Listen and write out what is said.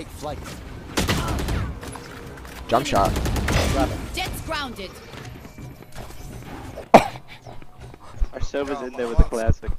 Take flight. Jump shot. Jets grounded. Our server's in there with a classic.